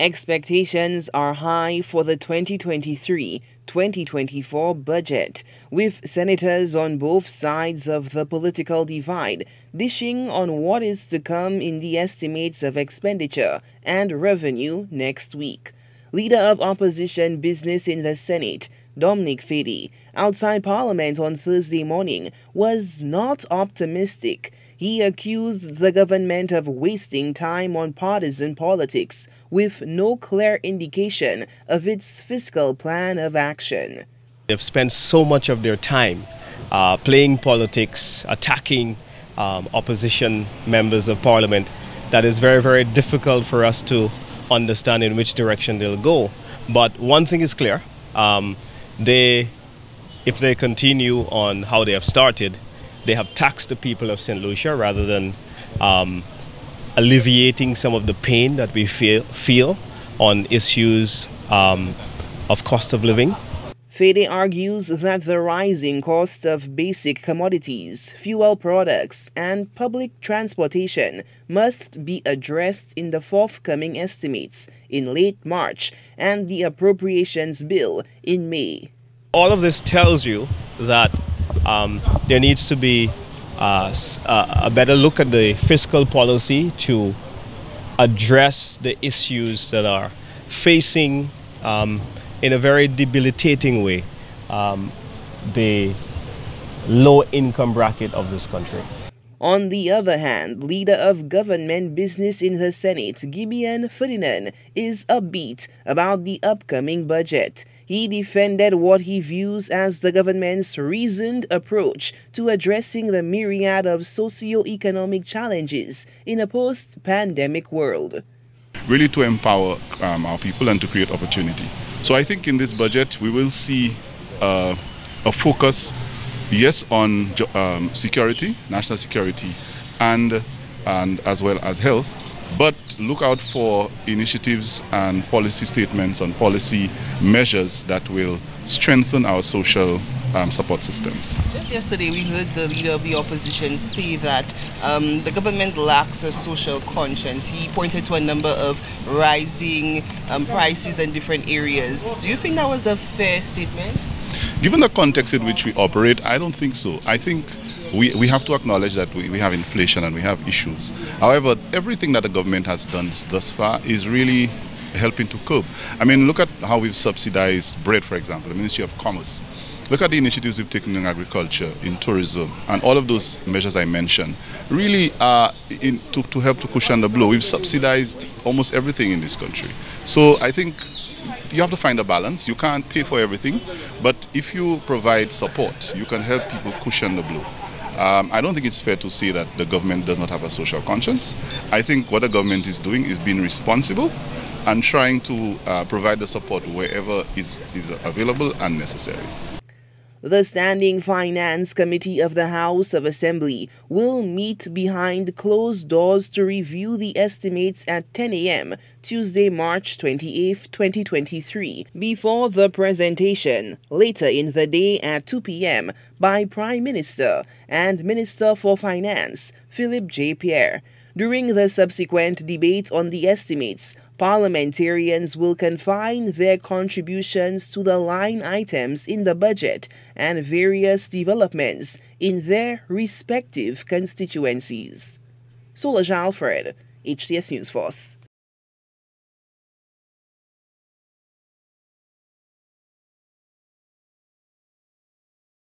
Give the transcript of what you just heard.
Expectations are high for the 2023 2024 budget, with senators on both sides of the political divide dishing on what is to come in the estimates of expenditure and revenue next week. Leader of Opposition Business in the Senate, Dominic Fedee, outside Parliament on Thursday morning, was not optimistic he accused the government of wasting time on partisan politics with no clear indication of its fiscal plan of action. They've spent so much of their time uh, playing politics, attacking um, opposition members of parliament, that is very, very difficult for us to understand in which direction they'll go. But one thing is clear um, they, if they continue on how they have started, they have taxed the people of St. Lucia rather than um, alleviating some of the pain that we feel, feel on issues um, of cost of living. Fedee argues that the rising cost of basic commodities, fuel products, and public transportation must be addressed in the forthcoming estimates in late March and the appropriations bill in May. All of this tells you that um, there needs to be uh, uh, a better look at the fiscal policy to address the issues that are facing um, in a very debilitating way um, the low income bracket of this country. On the other hand, leader of government business in the Senate, Gideon Ferdinand, is upbeat about the upcoming budget. He defended what he views as the government's reasoned approach to addressing the myriad of socio-economic challenges in a post-pandemic world. Really to empower um, our people and to create opportunity. So I think in this budget we will see uh, a focus, yes, on um, security, national security, and, and as well as health, but look out for initiatives and policy statements and policy measures that will strengthen our social um, support systems. Just yesterday, we heard the leader of the opposition say that um, the government lacks a social conscience. He pointed to a number of rising um, prices in different areas. Do you think that was a fair statement? Given the context in which we operate, I don't think so. I think we, we have to acknowledge that we, we have inflation and we have issues. However, everything that the government has done thus far is really helping to cope. I mean, look at how we've subsidized bread, for example, the Ministry of Commerce. Look at the initiatives we've taken in agriculture, in tourism, and all of those measures I mentioned really are in, to, to help to cushion the blow. We've subsidized almost everything in this country. So I think you have to find a balance. You can't pay for everything, but if you provide support, you can help people cushion the blow. Um, I don't think it's fair to say that the government does not have a social conscience. I think what the government is doing is being responsible and trying to uh, provide the support wherever is, is available and necessary. The Standing Finance Committee of the House of Assembly will meet behind closed doors to review the estimates at 10 a.m. Tuesday, March 28, 2023, before the presentation later in the day at 2 p.m. by Prime Minister and Minister for Finance, Philip J. Pierre. During the subsequent debate on the estimates, parliamentarians will confine their contributions to the line items in the budget and various developments in their respective constituencies. Solange Alfred, HTS News Force.